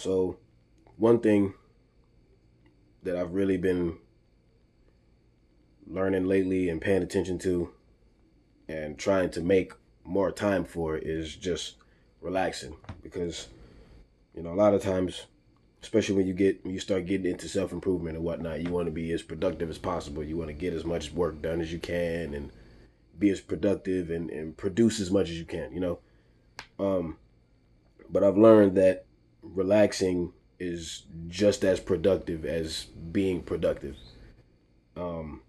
So, one thing that I've really been learning lately and paying attention to and trying to make more time for is just relaxing because you know a lot of times especially when you get when you start getting into self-improvement and whatnot you want to be as productive as possible. You want to get as much work done as you can and be as productive and, and produce as much as you can you know? Um but i've learned that relaxing is just as productive as being productive. Um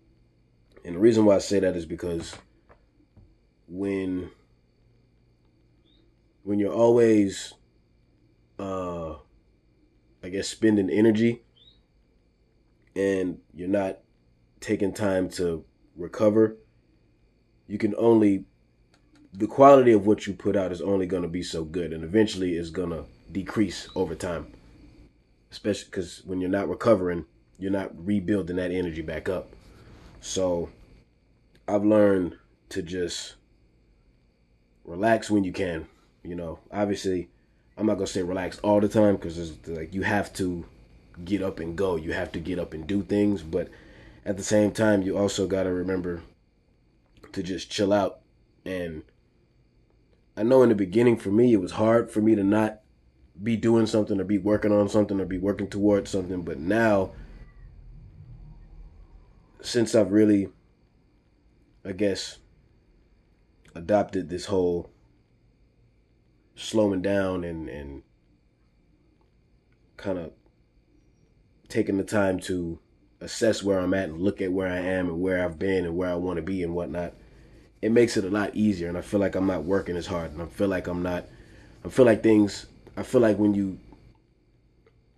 and the reason why i say that is because when when you're always uh I guess spending energy and you're not taking time to recover, you can only the quality of what you put out is only going to be so good and eventually it's going to decrease over time. Especially cuz when you're not recovering, you're not rebuilding that energy back up. So I've learned to just relax when you can. You know, obviously I'm not gonna say relax all the time because it's like you have to get up and go. You have to get up and do things, but at the same time, you also gotta remember to just chill out. And I know in the beginning for me, it was hard for me to not be doing something or be working on something or be working towards something, but now since I've really, I guess, adopted this whole slowing down and and kind of taking the time to assess where I'm at and look at where I am and where I've been and where I want to be and whatnot, it makes it a lot easier. And I feel like I'm not working as hard. And I feel like I'm not. I feel like things. I feel like when you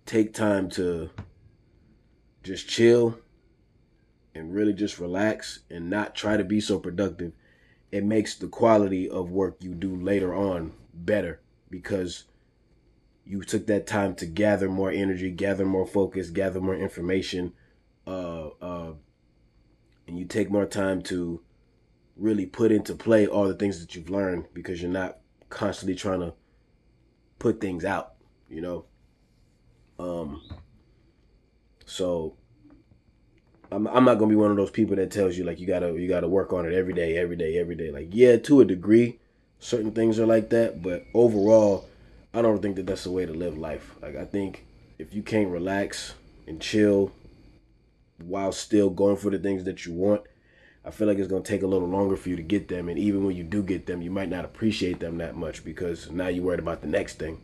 take time to just chill and really just relax and not try to be so productive, it makes the quality of work you do later on better because you took that time to gather more energy, gather more focus, gather more information, uh, uh, and you take more time to really put into play all the things that you've learned because you're not constantly trying to put things out, you know. Um, so I'm I'm not gonna be one of those people that tells you like you gotta you gotta work on it every day, every day, every day. Like yeah, to a degree, certain things are like that, but overall, I don't think that that's the way to live life. Like I think if you can't relax and chill while still going for the things that you want, I feel like it's gonna take a little longer for you to get them. And even when you do get them, you might not appreciate them that much because now you're worried about the next thing.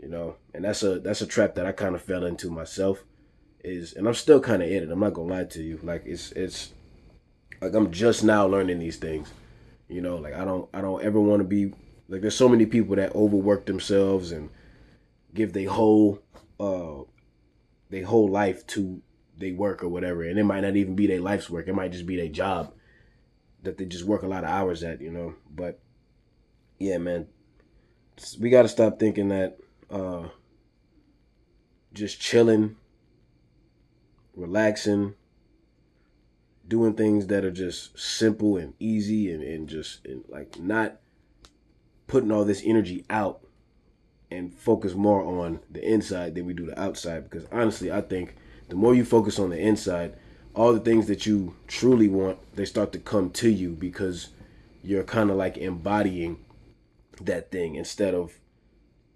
You know, and that's a that's a trap that I kind of fell into myself. Is and I'm still kind of in it. I'm not gonna lie to you. Like it's it's like I'm just now learning these things. You know, like I don't I don't ever want to be like there's so many people that overwork themselves and give their whole uh their whole life to they work or whatever, and it might not even be their life's work. It might just be their job that they just work a lot of hours at, you know. But yeah, man, we got to stop thinking that uh just chilling, relaxing, doing things that are just simple and easy and, and just and like not putting all this energy out and focus more on the inside than we do the outside because honestly i think the more you focus on the inside all the things that you truly want they start to come to you because you're kind of like embodying that thing instead of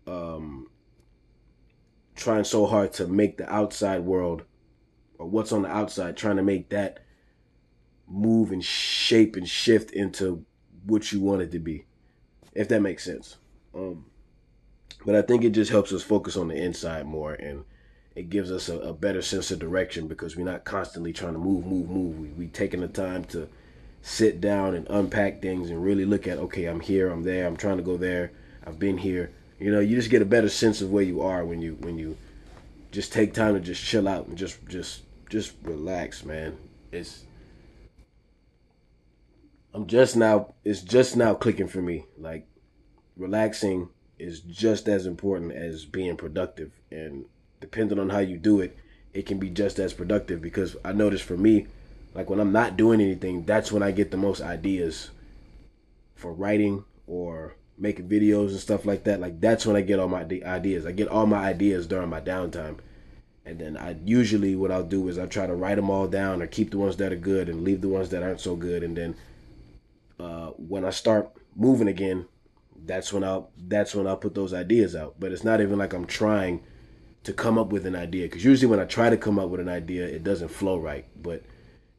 um trying so hard to make the outside world or what's on the outside trying to make that move and shape and shift into what you want it to be, if that makes sense. Um, but I think it just helps us focus on the inside more and it gives us a, a better sense of direction because we're not constantly trying to move, move, move. We, we taking the time to sit down and unpack things and really look at, okay, I'm here, I'm there, I'm trying to go there, I've been here. You know, you just get a better sense of where you are when you when you just take time to just chill out and just just just relax, man. It's I'm just now it's just now clicking for me. Like relaxing is just as important as being productive and depending on how you do it, it can be just as productive because I notice for me, like when I'm not doing anything, that's when I get the most ideas for writing or making videos and stuff like that, like that's when I get all my ideas. I get all my ideas during my downtime. And then I usually what I'll do is I try to write them all down or keep the ones that are good and leave the ones that aren't so good. And then uh, when I start moving again, that's when I'll that's when I'll put those ideas out. But it's not even like I'm trying to come up with an idea because usually when I try to come up with an idea, it doesn't flow right. But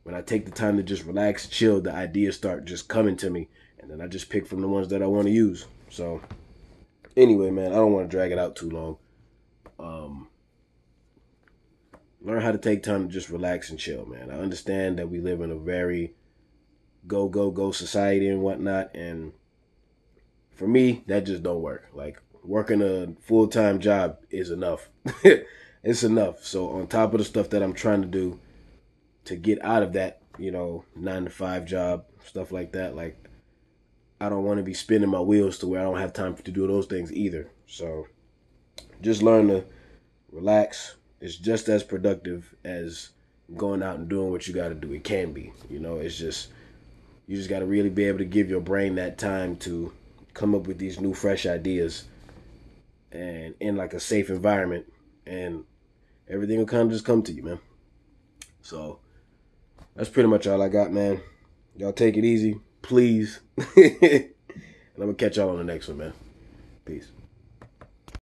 when I take the time to just relax, chill, the ideas start just coming to me, and then I just pick from the ones that I want to use. So anyway, man, I don't want to drag it out too long. Um, learn how to take time to just relax and chill, man. I understand that we live in a very go go go society and whatnot, and for me, that just don't work. Like working a full time job is enough. it's enough. So on top of the stuff that I'm trying to do to get out of that, you know, nine to five job, stuff like that, like I don't want to be spinning my wheels to where I don't have time to do those things either. So just learn to relax, it's just as productive as going out and doing what you got to do. It can be, you know. It's just you just got to really be able to give your brain that time to come up with these new, fresh ideas, and in like a safe environment, and everything will kind of just come to you, man. So that's pretty much all I got, man. Y'all take it easy, please. and I'm gonna catch y'all on the next one, man. Peace.